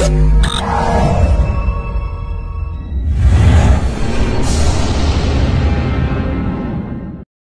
Look.